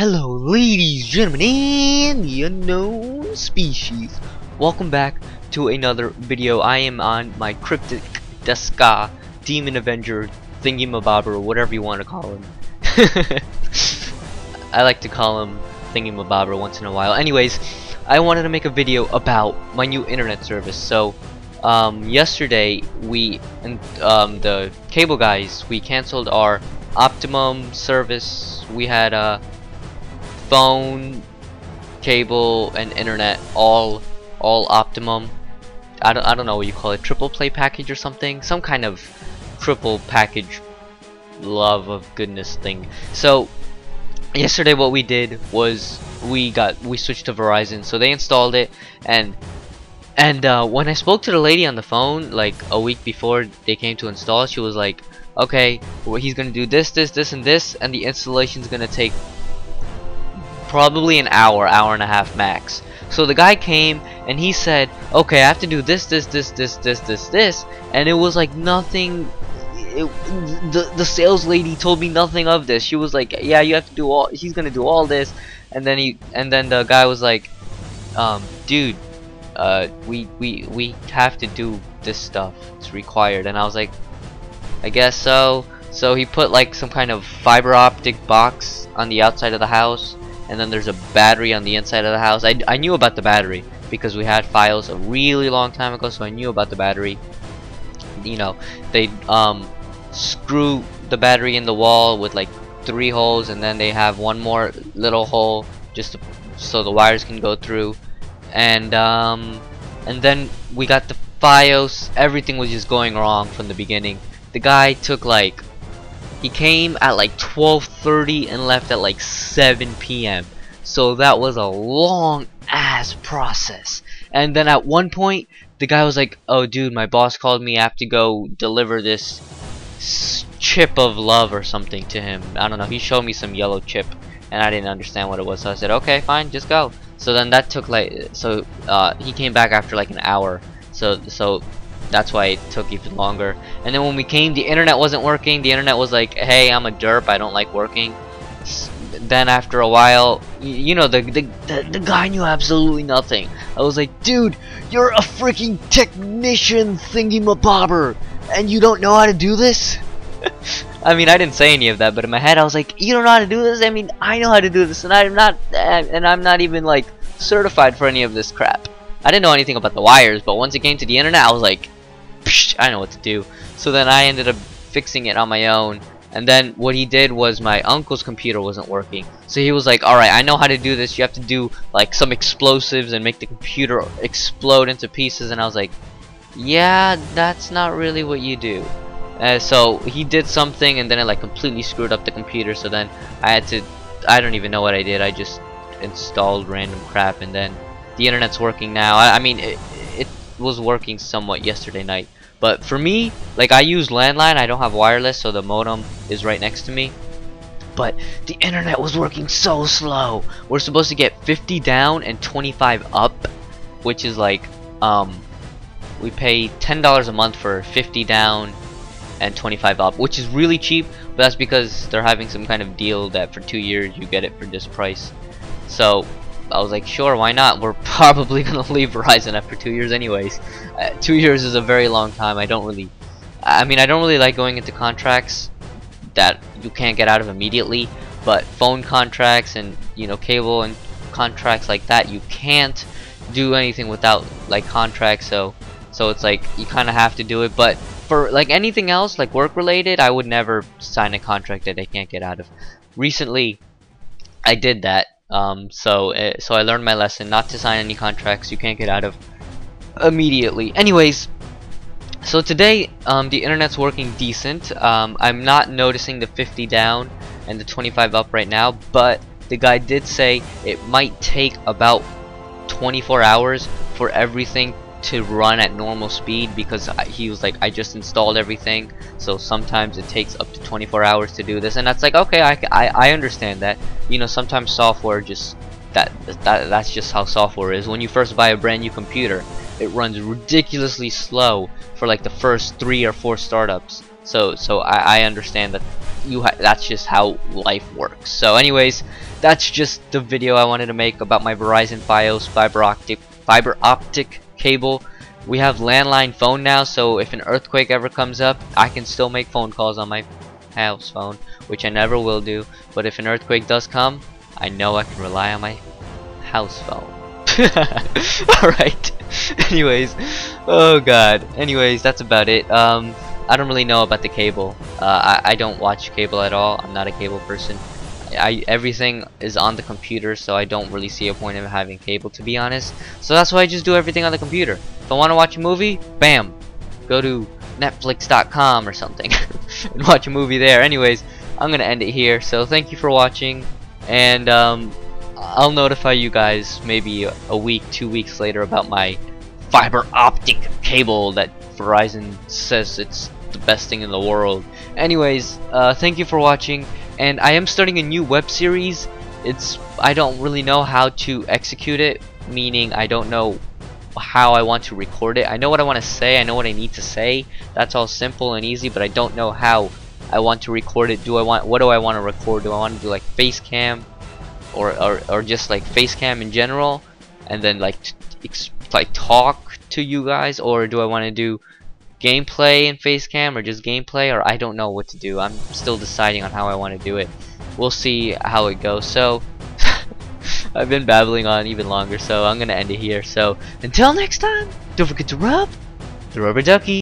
Hello, ladies, gentlemen, and the unknown species. Welcome back to another video. I am on my Cryptic Deska Demon Avenger Thingamabobber, or whatever you want to call him. I like to call him Thingamabobber once in a while. Anyways, I wanted to make a video about my new internet service. So, um, yesterday we and um, the cable guys we canceled our Optimum service. We had a phone, cable, and internet all all Optimum. I don't I don't know what you call it, triple play package or something, some kind of triple package love of goodness thing. So yesterday what we did was we got we switched to Verizon, so they installed it and and uh, when I spoke to the lady on the phone like a week before they came to install, she was like, okay, well, he's gonna do this, this, this, and this, and the installation's gonna take probably an hour, hour and a half max. So the guy came and he said, okay, I have to do this, this, this, this, this, this, this, and it was like nothing. It, the the sales lady told me nothing of this. She was like, yeah, you have to do all. He's gonna do all this, and then he and then the guy was like, um, dude, uh, we we we have to do this stuff. It's required, and I was like, I guess so. So he put like some kind of fiber optic box on the outside of the house and then there's a battery on the inside of the house. I, I knew about the battery because we had FiOS a really long time ago so I knew about the battery. You know, they um, screw the battery in the wall with like three holes and then they have one more little hole just to, so the wires can go through and um, and then we got the FiOS everything was just going wrong from the beginning the guy took like he came at like 12:30 and left at like 7 p.m. So that was a long ass process. And then at one point, the guy was like, "Oh, dude, my boss called me. I have to go deliver this chip of love or something to him. I don't know. He showed me some yellow chip, and I didn't understand what it was. So I said, "Okay, fine, just go." So then that took like, so uh, he came back after like an hour. So so that's why it took even longer. And then when we came the internet wasn't working. The internet was like hey I'm a derp. I don't like working. Then after a while you know the, the, the, the guy knew absolutely nothing. I was like dude you're a freaking technician thingy mabobber and you don't know how to do this? I mean I didn't say any of that but in my head I was like you don't know how to do this? I mean I know how to do this and I'm not and I'm not even like certified for any of this crap. I didn't know anything about the wires but once it came to the internet I was like I know what to do. So then I ended up fixing it on my own. And then what he did was my uncle's computer wasn't working. So he was like, alright, I know how to do this. You have to do like some explosives and make the computer explode into pieces. And I was like, yeah, that's not really what you do. Uh, so he did something and then it like completely screwed up the computer. So then I had to, I don't even know what I did. I just installed random crap and then the internet's working now. I, I mean, it was working somewhat yesterday night. But for me, like I use landline, I don't have wireless, so the modem is right next to me. But the internet was working so slow. We're supposed to get 50 down and 25 up, which is like, um, we pay $10 a month for 50 down and 25 up, which is really cheap. But that's because they're having some kind of deal that for two years you get it for this price. So I was like, sure, why not? We're probably gonna leave Verizon after two years, anyways. Uh, two years is a very long time. I don't really, I mean, I don't really like going into contracts that you can't get out of immediately. But phone contracts and you know cable and contracts like that, you can't do anything without like contracts. So, so it's like you kind of have to do it. But for like anything else, like work related, I would never sign a contract that I can't get out of. Recently, I did that um, so uh, so I learned my lesson not to sign any contracts you can't get out of immediately. Anyways, so today um, the internet's working decent. Um, I'm not noticing the 50 down and the 25 up right now, but the guy did say it might take about 24 hours for everything to run at normal speed because he was like I just installed everything. So sometimes it takes up to 24 hours to do this. And that's like okay I, I, I understand that. You know sometimes software just that, that that's just how software is. When you first buy a brand new computer it runs ridiculously slow for like the first three or four startups. So so I, I understand that you that's just how life works. So anyways that's just the video I wanted to make about my Verizon Fios fiber optic fiber optic cable. We have landline phone now, so if an earthquake ever comes up, I can still make phone calls on my house phone, which I never will do. But if an earthquake does come, I know I can rely on my house phone. Alright. Anyways. Oh god. Anyways, that's about it. Um, I don't really know about the cable. Uh, I, I don't watch cable at all. I'm not a cable person. I everything is on the computer so I don't really see a point of having cable to be honest. So that's why I just do everything on the computer. If I want to watch a movie bam go to netflix.com or something and watch a movie there. Anyways I'm gonna end it here. So thank you for watching and um, I'll notify you guys maybe a week, two weeks later about my fiber optic cable that Verizon says it's the best thing in the world. Anyways, uh, thank you for watching, and I am starting a new web series. It's I don't really know how to execute it, meaning I don't know how I want to record it. I know what I want to say, I know what I need to say. That's all simple and easy, but I don't know how I want to record it. Do I want what do I want to record? Do I want to do like face cam? or, or, or just like face cam in general and then like like talk to you guys or do I want to do gameplay in face cam or just gameplay or I don't know what to do. I'm still deciding on how I want to do it. We'll see how it goes. So I've been babbling on even longer so I'm gonna end it here. So until next time don't forget to rub the rubber ducky